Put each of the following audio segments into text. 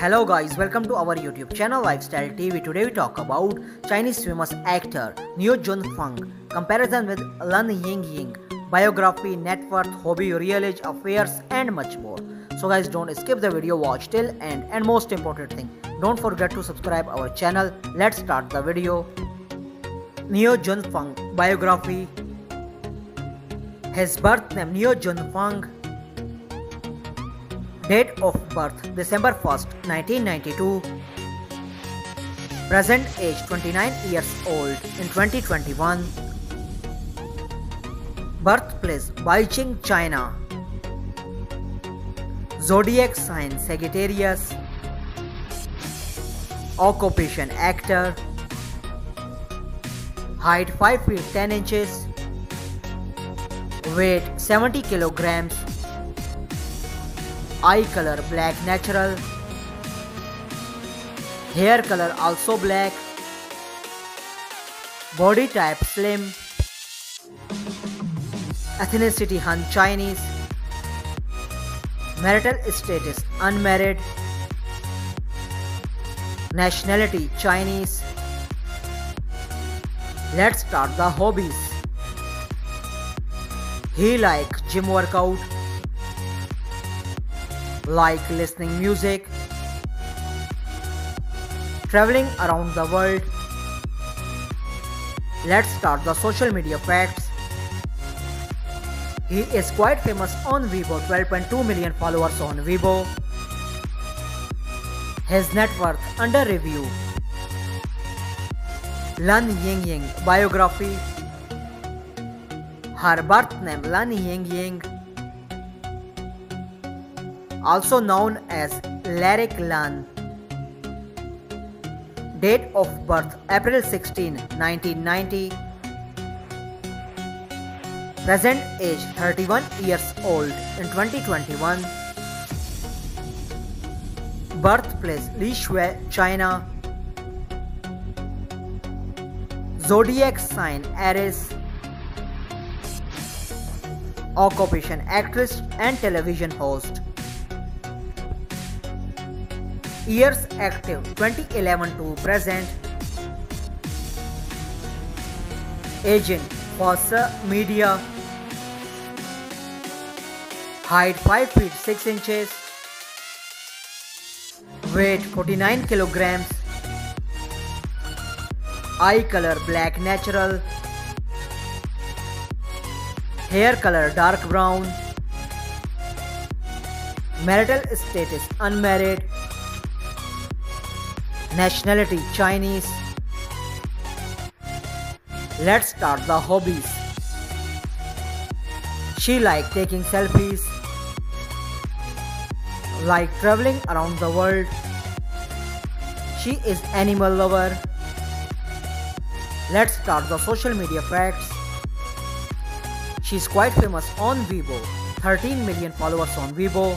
Hello guys, welcome to our YouTube channel Lifestyle TV. Today we talk about Chinese famous actor Niu Jun Feng, comparison with Lan Ying Ying, biography, net worth, hobby, real age, affairs and much more. So guys don't skip the video, watch till end and most important thing, don't forget to subscribe our channel. Let's start the video. Niu Jun Feng, biography. His birth name Niu Jun Feng Date of birth December 1st, 1992. Present age 29 years old in 2021. Birthplace Beijing, China. Zodiac sign Sagittarius. Occupation actor. Height 5 feet 10 inches. Weight 70 kilograms eye color black natural hair color also black body type slim ethnicity Han Chinese marital status unmarried nationality Chinese. Let's start the hobbies. He like gym workout like listening music, traveling around the world. Let's start the social media facts. He is quite famous on Weibo, 12.2 million followers on Weibo. His net worth under review. Lan Ying Ying biography. Her birth name Lan Ying Ying also known as Lyric Lan. Date of birth April 16, 1990. Present age 31 years old in 2021. Birthplace Lishui, China. Zodiac sign Aries. Occupation actress and television host. Years active 2011 to present. Agent Fossa Media. Height 5 feet 6 inches. Weight 49 kilograms. Eye color black natural. Hair color dark brown. Marital status unmarried. Nationality Chinese. Let's start the hobbies. She like taking selfies, like traveling around the world. She is animal lover. Let's start the social media facts. She's quite famous on Weibo, 13 million followers on Weibo.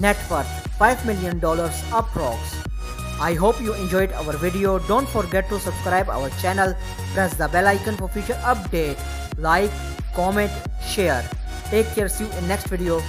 Net worth $5 million approx. I hope you enjoyed our video. Don't forget to subscribe our channel. Press the bell icon for future update. Like, comment, share. Take care. See you in next video.